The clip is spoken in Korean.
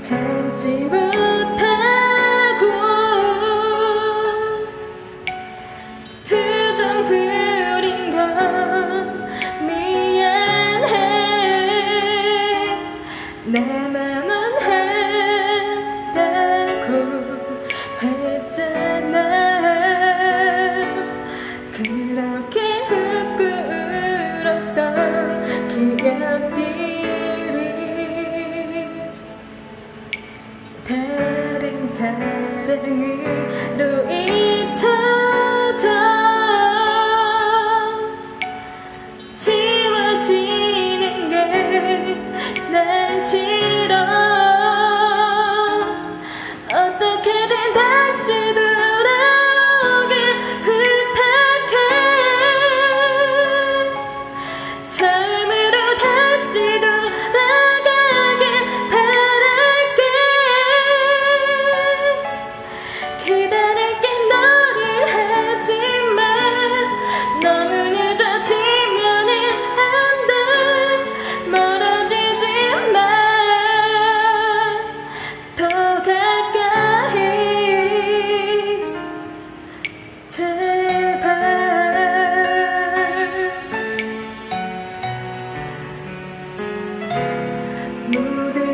참지 못하고 표정 부린 건 미안해. 내 맘은 한다고 했잖아. 그렇게 웃고 울었던 기억들 Telling, tearing, tearing, doing. through